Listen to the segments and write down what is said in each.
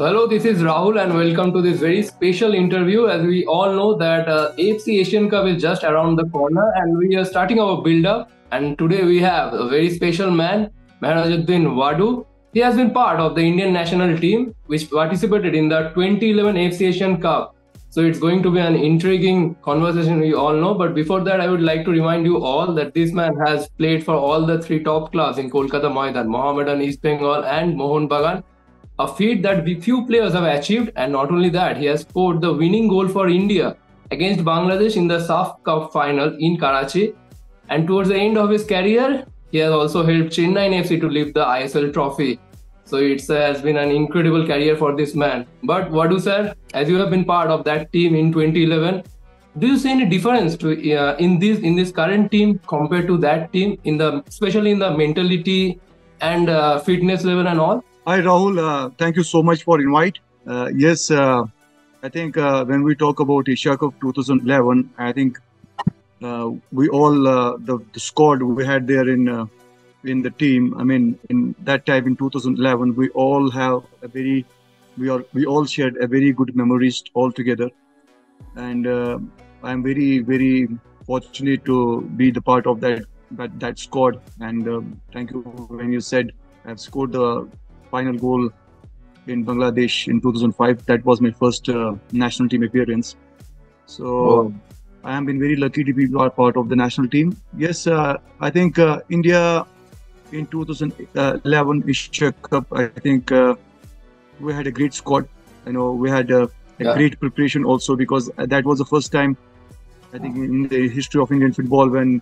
So hello, this is Rahul and welcome to this very special interview. As we all know that uh, AFC Asian Cup is just around the corner and we are starting our build-up. And today we have a very special man, Mehrajuddin Wadoo. He has been part of the Indian national team which participated in the 2011 AFC Asian Cup. So it's going to be an intriguing conversation we all know. But before that, I would like to remind you all that this man has played for all the three top clubs in Kolkata Maidan, Mohammedan East Bengal and Mohun Bagan a feat that few players have achieved. And not only that, he has scored the winning goal for India against Bangladesh in the SAFF Cup final in Karachi. And towards the end of his career, he has also helped Chennaiyin FC to lift the ISL trophy. So it has been an incredible career for this man. But Wadoo sir, as you have been part of that team in 2011, do you see any difference to, uh, in this in this current team compared to that team in the especially in the mentality and uh, fitness level and all? Hi Rahul, uh, thank you so much for invite. Uh, yes, uh, I think uh, when we talk about Asia Cup 2011, I think uh, we all uh, the, the, squad we had there in in the team. I mean, in that time in 2011, we all have a very we are we all shared a very good memories all together, and I'm very very fortunate to be the part of that that, that squad. And um, thank you when you said I've scored the final goal in Bangladesh in 2005. That was my first uh, national team appearance. So oh. I have been very lucky to be part of the national team. Yes, uh, I think uh, India in 2011 Asia Cup. I think uh, we had a great squad. You know, we had a, a yeah. great preparation also because that was the first time I think in the history of Indian football when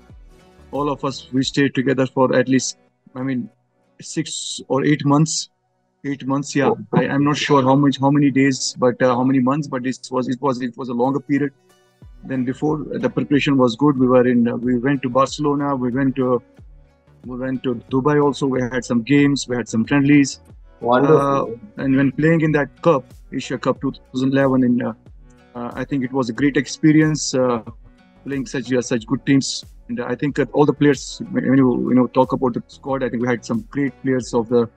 all of us we stayed together for at least I mean six or eight months eight months yeah. I, am not sure how much how many days but uh, how many months but it was it was it was a longer period than before. The preparation was good. We were in uh, we went to barcelona we went to we went to dubai also. We had some games we had some friendlies. Wonderful. Uh, and when playing in that cup asia cup 2011 in uh, uh, i think it was a great experience uh, playing such such good teams. And i think all the players when you you know talk about the squad i think we had some great players of the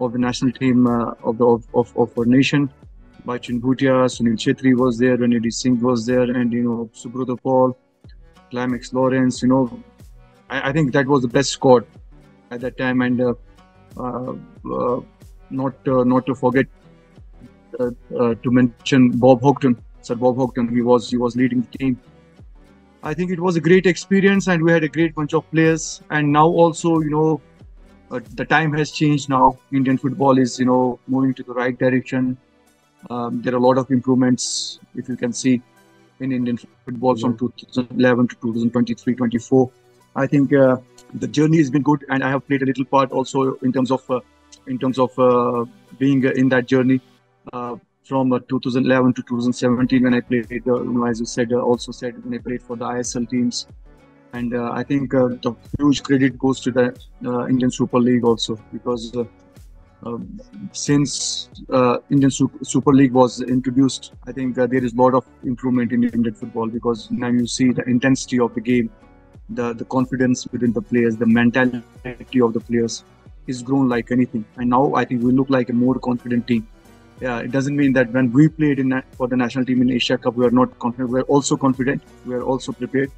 of the national team uh, of the of, of, of our nation. Baichung Bhutia, Sunil Chhetri was there, Ranveer Singh was there, and you know Subrata Paul, Climax Lawrence. You know, I, I, think that was the best squad at that time, and uh, uh, uh not uh, not to forget uh, to mention Bob Houghton, Sir Bob Houghton. He was he was leading the team. I think it was a great experience, and we had a great bunch of players. And now also, you know, but the time has changed now. Indian football is, you know, moving to the right direction. Um, there are a lot of improvements, if you can see, in Indian football from 2011 to 2023, 24. I think uh, the journey has been good, and I have played a little part also in terms of uh, in terms of uh, being in that journey uh, from uh, 2011 to 2017 when I played. you know, as you said, uh, also said when I played for the ISL teams and uh, I think uh, the huge credit goes to the uh, Indian Super League also because um, since Indian Super League was introduced, I think there is a lot of improvement in Indian football because now you see the intensity of the game, the the confidence within the players, the mentality of the players is grown like anything. And now I think we look like a more confident team. Yeah, it doesn't mean that when we played in for the national team in Asia Cup, we are not confident. We are also confident. We are also prepared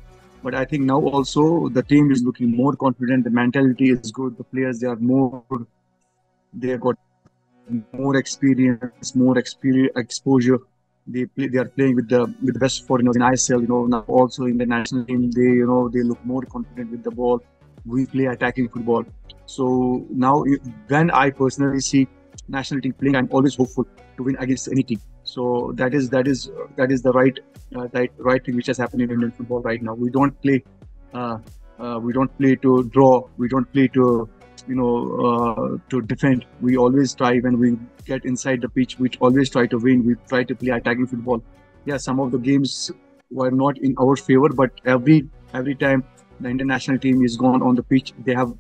but I think now also the team is looking more confident. The mentality is good. The players they are more, they have got more experience, more experience, exposure. They play, they are playing with the with the best foreigners in ISL. You know now also in the national team they you know they look more confident with the ball. We play attacking football. So now when I personally see national team playing, I'm always hopeful to win against any team. So that is that is that is the right uh, right right thing which has happened in Indian football right now. We don't play uh, uh, we don't play to draw. We don't play to you know uh, to defend. We always try when we get inside the pitch. We always try to win. We try to play attacking football. Yeah, some of the games were not in our favor, but every every time the international team is gone on the pitch, they have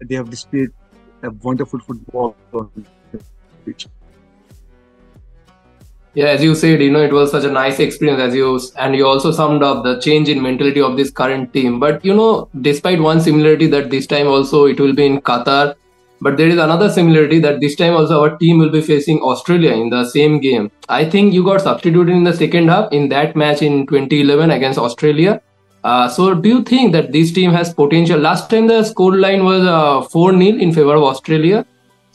they have displayed a wonderful football on the pitch yeah as you said you know it was such a nice experience as you and you also summed up the change in mentality of this current team but you know despite one similarity that this time also it will be in qatar But there is another similarity that this time also our team will be facing Australia in the same game. I think you got substituted in the second half in that match in 2011 against Australia. Uh, so do you think that this team has potential? Last time the score line was uh, 4 uh, 0 in favor of Australia.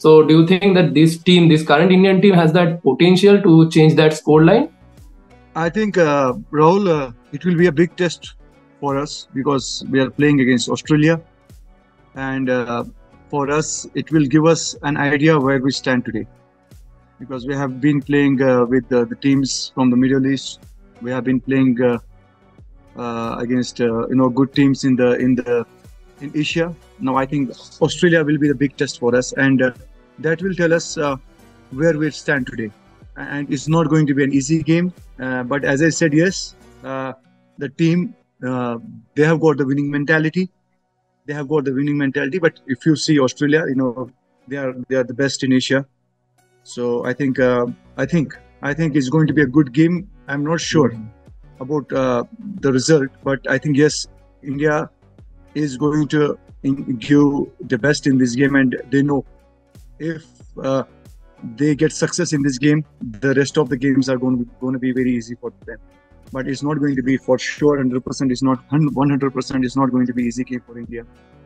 So do you think that this team, this current Indian team, has that potential to change that score line? I think, uh, Rahul, uh, it will be a big test for us because we are playing against Australia. And uh, for us, it will give us an idea where we stand today. Because we have been playing uh, with the teams from the Middle East. We have been playing uh, uh, against you know good teams in the in the in Asia. Now I think Australia will be the big test for us, and that will tell us where we stand today and it's not going to be an easy game. Uh, but as I said, yes, uh, the team uh, they have got the winning mentality. They have got the winning mentality. But if you see Australia, you know they are they are the best in Asia. So I think uh, I think I think it's going to be a good game. I'm not sure about uh, the result, but I think yes, India is going to give the best in this game, and they know if uh, they get success in this game, the rest of the games are going to be, going to be very easy for them. But it's not going to be for sure 100%. It's not 100%. It's not going to be easy game for India.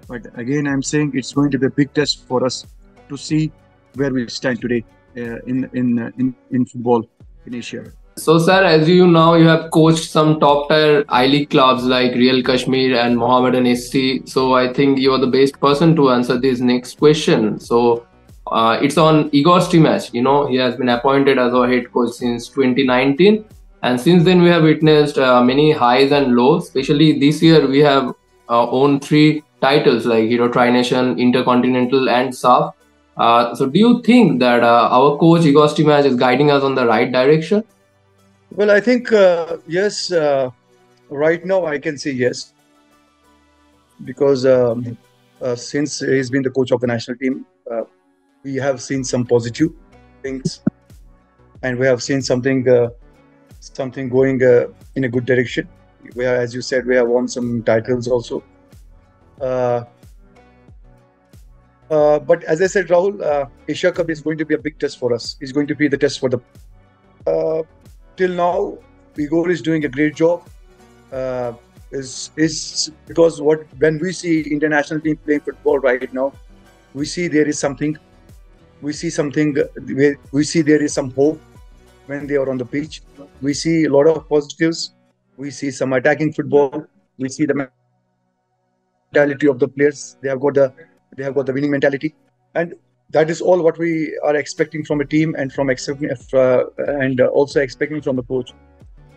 But again, I'm saying it's going to be a big test for us to see where we stand today uh, in in uh, in in football in Asia. So, sir, as you know, you have coached some top tier I League clubs like Real Kashmir and Mohammedan SC. So, I think you are the best person to answer this next question. So, uh, it's on Igor Stimac. You know, he has been appointed as our head coach since 2019. And since then, we have witnessed uh, many highs and lows. Especially this year, we have uh, owned three titles like Hero Tri Nation, Intercontinental, and SAFF. Uh, so, do you think that uh, our coach Igor Stimac is guiding us on the right direction? Well, I think uh, yes. Uh, right now, I can say yes, because um, since he's been the coach of the national team, we have seen some positive things, and we have seen something uh, something going uh, in a good direction. Where, as you said, we have won some titles also. Uh, uh, but as I said, Rahul, uh, Asia Cup is going to be a big test for us. It's going to be the test for the. Uh, till now, Igor is doing a great job. Is is because what when we see international team playing football right now, we see there is something we see something we see there is some hope when they are on the pitch. We see a lot of positives. We see some attacking football. We see the mentality of the players. They have got the they have got the winning mentality. And that is all what we are expecting from a team and from uh, and also expecting from the coach.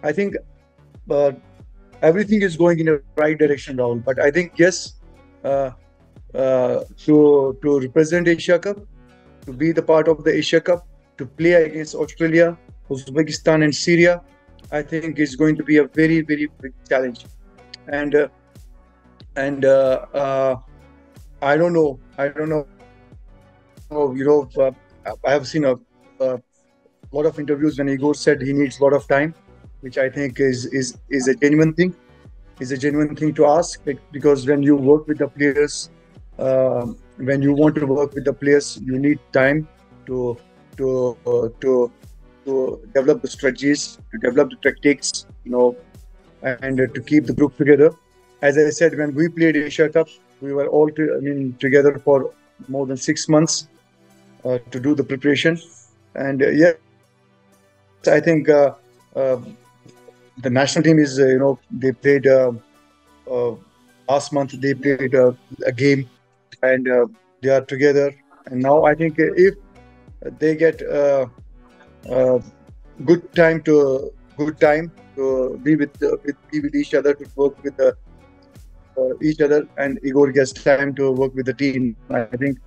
I think uh, everything is going in the right direction Rahul. but i think yes uh, uh to to represent asia cup to be the part of the Asia Cup, to play against Australia, Uzbekistan, and Syria, I think is going to be a very, very big challenge. And uh, and uh, uh, I don't know, I don't know. Oh, you know, uh, I have seen a, a, lot of interviews when Igor said he needs a lot of time, which I think is is is a genuine thing. Is a genuine thing to ask because when you work with the players. Um, when you want to work with the players, you need time to to uh, to to develop the strategies, to develop the tactics, you know, and uh, to keep the group together. As I said, when we played Asia Cup, we were all to, I mean together for more than six months uh, to do the preparation, and uh, yeah, I think uh, uh, the national team is you know they played last month they played a game and uh, they are together. And now I think if they get uh, uh, good time to good time to be with, with be with each other to work with the, each other, and Igor gets time to work with the team. I think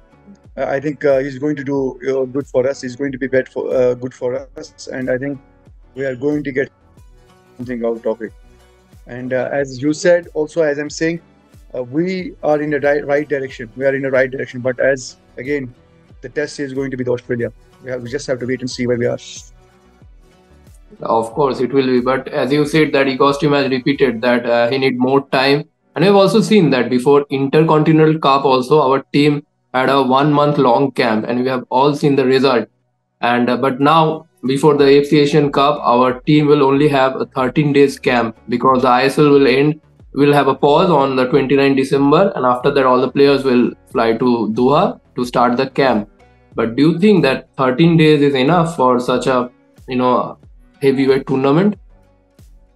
I think uh, he's going to do uh, good for us. He's going to be bad for uh, good for us, and I think we are going to get something out of it. And as you said, also as I'm saying, uh, we are in the right, right direction. We are in the right direction. But as again, the test is going to be the Australia. We, have, we just have to wait and see where we are. Of course, it will be. But as you said, that Igor Stimac has repeated that uh, he need more time, and we've also seen that before Intercontinental Cup. Also, our team had a one month long camp, and we have all seen the result. And uh, but now before the AFC Asian Cup, our team will only have a 13 days camp because the ISL will end. We'll have a pause on the 29 December, and after that, all the players will fly to Doha to start the camp. But do you think that 13 days is enough for such a you know heavyweight tournament?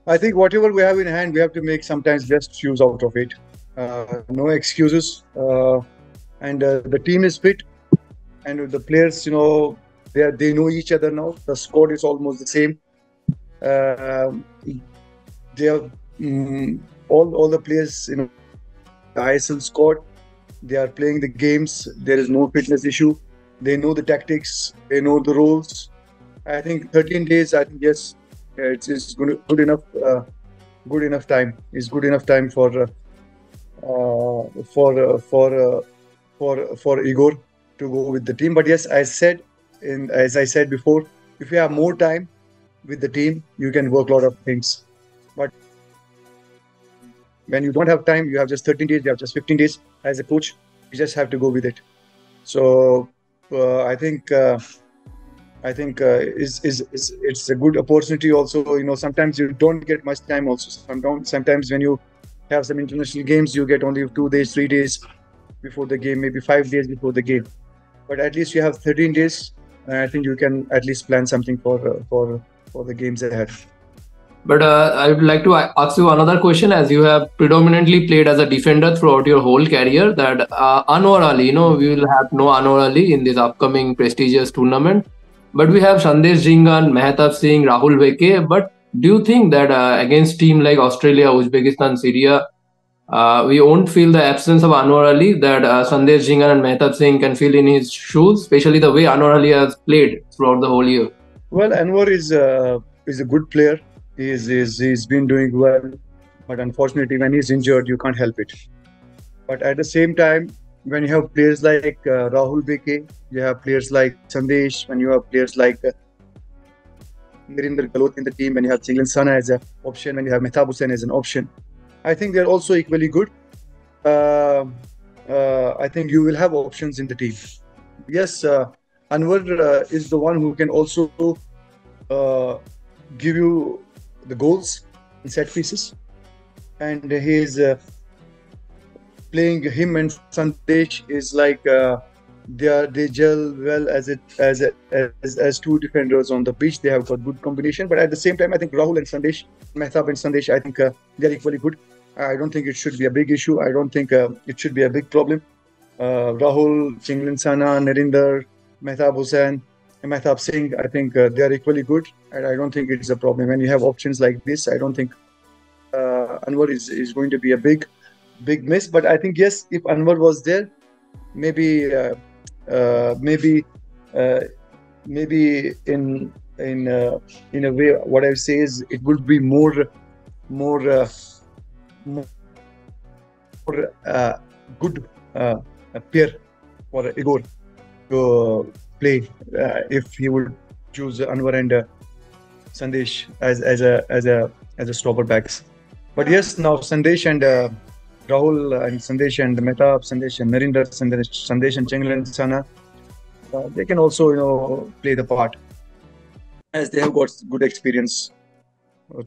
I think whatever we have in hand, we have to make sometimes best use out of it. Uh, no excuses. Uh, and uh, the team is fit, and the players, you know, they are, they know each other now. The squad is almost the same. Uh, they are um, all all the players, you know, the ISL squad. They are playing the games. There is no fitness issue. They know the tactics. They know the rules. I think 13 days. I think yes, it's, it's good, good enough. Uh, good enough time. It's good enough time for uh, uh for uh, for uh, for for Igor to go with the team. But yes, I said in as I said before, if you have more time with the team, you can work a lot of things. When you don't have time, you have just 13 days, you have just 15 days as a coach. You just have to go with it. So uh, I think uh, I think uh, is, is is it's a good opportunity. Also, you know, sometimes you don't get much time. Also, sometimes sometimes when you have some international games, you get only two days, three days before the game, maybe five days before the game. But at least you have 13 days, and I think you can at least plan something for uh, for for the games ahead. But uh, I would like to ask you another question, as you have predominantly played as a defender throughout your whole career. That uh, Anwar Ali, you know, we will have no Anwar Ali in this upcoming prestigious tournament. But we have Sandesh Jhingan, Mehtab Singh, Rahul Bheke. But do you think that uh, against team like Australia, Uzbekistan, Syria, uh, we won't feel the absence of Anwar Ali that uh, Sandesh Jhingan and Mehtab Singh can fill in his shoes, especially the way Anwar Ali has played throughout the whole year. Well, Anwar is uh, is a good player. He's, he's he's been doing well, but unfortunately, when he's injured, you can't help it. But at the same time, when you have players like uh, Rahul Bheke, you have players like Sandesh, when you have players like uh, Galot in the team, when you have Chinglensana as an option, when you have Mehtab Hussain as an option, I think they're also equally good. Uh, uh, I think you will have options in the team. Yes, uh, Anwar uh, is the one who can also uh, give you the goals in set pieces, and he's uh, playing him and Sandesh is like they are they gel well as it as as as two defenders on the pitch. They have got good combination, but at the same time, I think Rahul and Sandesh, Mehtab and Sandesh, I think uh, they're equally good. I don't think it should be a big issue. I don't think uh, it should be a big problem. Uh, Rahul, Chinglensana, Narinder, Mehtab Hussain, Mehtab Singh, I think uh, they are equally good, and I don't think it's a problem. When you have options like this, I don't think uh, Anwar is, is going to be a big, big miss. But I think yes, if Anwar was there, maybe uh, uh, maybe uh, maybe in in uh, in a way what I say is it would be more more more good pair for Igor to play if he would choose Anwar and Sandesh as as a as a as a stopper backs. But yes, now Sandesh and uh, Rahul and Sandesh and Mehtab, Sandesh and Narinder, Sandesh, Sandesh and Chinglensana, uh, they can also you know play the part as they have got good experience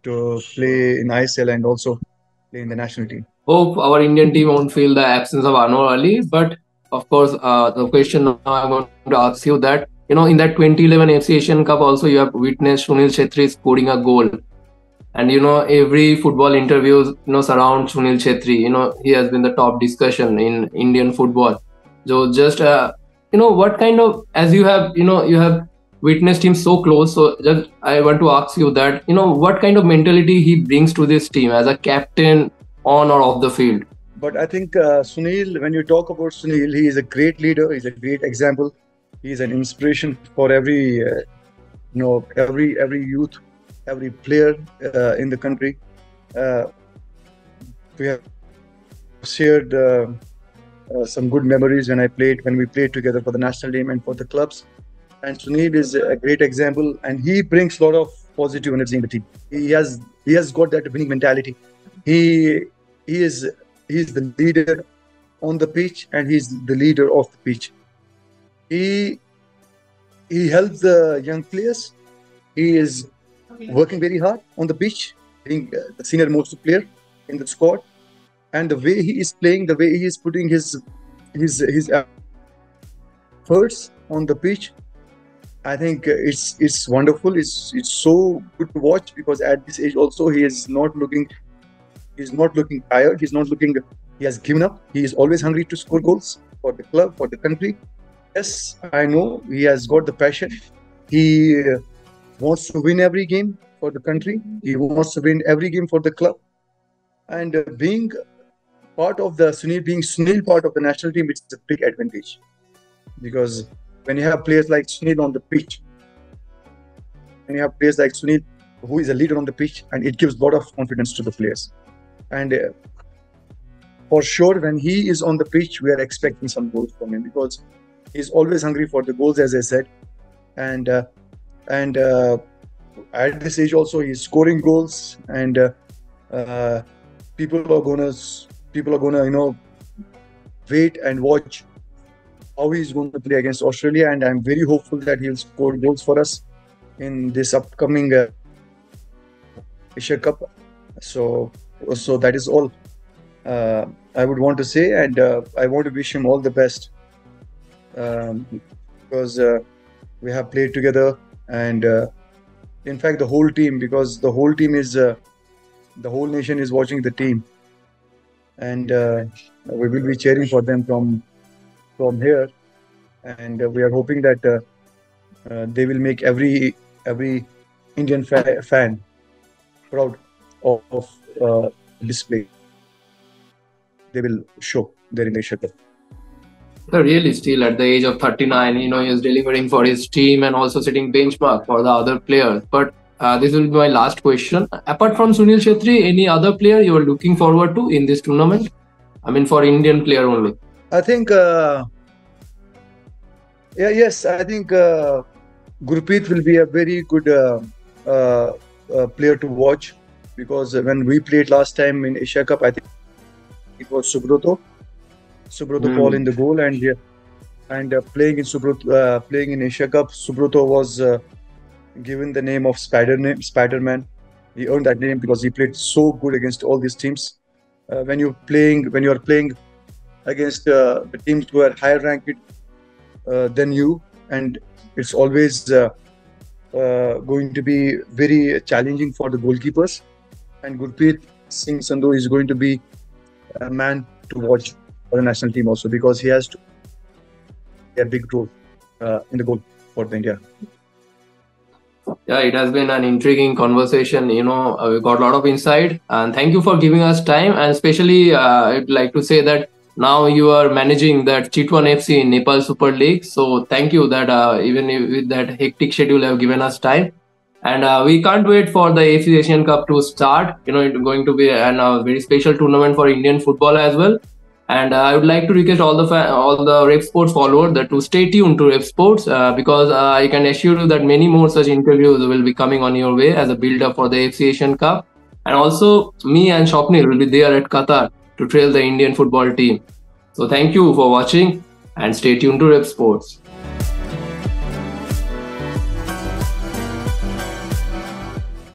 to play in ISL and also play in the national team. Hope our Indian team won't feel the absence of Anwar Ali, but of course, uh, the question now I want to ask you that you know in that 2011 AFC Asian Cup also you have witnessed Sunil Chhetri scoring a goal. And you know every football interviews you know surround Sunil Chhetri you know he has been the top discussion in Indian football. So just uh, you know what kind of as you have you know you have witnessed him so close so just I want to ask you that you know what kind of mentality he brings to this team as a captain on or off the field but I think uh, Sunil when you talk about Sunil he is a great leader he's a great example he's an inspiration for every uh, you know every every youth every player uh, in the country. Uh, we have shared uh, some good memories when I played when we played together for the national team and for the clubs. And Sunil is a great example, and he brings a lot of positive energy in the team. He has he has got that winning mentality. He he is he is the leader on the pitch and he's the leader of the pitch. He he helps the young players. He is working very hard on the pitch, being uh, the senior most player in the squad, and the way he is playing, the way he is putting his his his efforts on the pitch, I think it's it's wonderful. It's it's so good to watch because at this age also he is not looking he's not looking tired. He's not looking he has given up. He is always hungry to score goals for the club, for the country. Yes, I know he has got the passion. He wants to win every game for the country. He wants to win every game for the club. And uh, being part of the Sunil, being Sunil part of the national team, it's a big advantage because when you have players like Sunil on the pitch, when you have players like Sunil, who is a leader on the pitch, and it gives a lot of confidence to the players. And uh, for sure, when he is on the pitch, we are expecting some goals from him because he's always hungry for the goals, as I said. And uh, and uh, at this age also, he's scoring goals, and uh, uh, people are gonna people are gonna you know wait and watch how he's going to play against Australia, and I'm very hopeful that he'll score goals for us in this upcoming uh, Asia Cup. So, so that is all uh, I would want to say, and uh, I want to wish him all the best um, because uh, we have played together, and uh, in fact, the whole team, because the whole team is uh, the whole nation is watching the team, and we will be cheering for them from from here, and uh, we are hoping that uh, uh, they will make every every Indian fa- fan proud of, of display. They will show their initiative. So really, still at the age of 39, you know, he's delivering for his team and also setting benchmark for the other players. But uh, this will be my last question. Apart from Sunil Chhetri, any other player you are looking forward to in this tournament? I mean, for Indian player only. I think, uh, yeah, yes, I think uh, Gurpreet will be a very good uh, uh, uh, player to watch because when we played last time in Asia Cup, I think it was Subroto. Subroto mm. Paul in the goal, and and uh, playing in Subroto, uh, playing in Asia Cup, Subroto was given the name of Spider name Spider-Man. He earned that name because he played so good against all these teams. when you're playing, when you are playing against uh, the teams who are higher ranked uh, than you, and it's always uh, uh, going to be very challenging for the goalkeepers. And Gurpreet Singh Sandhu is going to be a man to watch for the national team also because he has to a big role uh, in the goal for the India yeah it has been an intriguing conversation you know uh, we got a lot of insight and thank you for giving us time and especially uh, i'd like to say that now you are managing that Chitwan FC in Nepal Super League. So thank you that uh, even with that hectic schedule have given us time. And uh, we can't wait for the AFC Asian Cup to start. You know, it's going to be a uh, very special tournament for Indian football as well. And uh, I would like to request all the fa- all the Revsportz followers that to stay tuned to Revsportz uh, because uh, I can assure you that many more such interviews will be coming on your way as a build up for the AFC Asian Cup. And also, me and Shopnil will be there at Qatar to trail the Indian football team. So thank you for watching and stay tuned to Revsportz.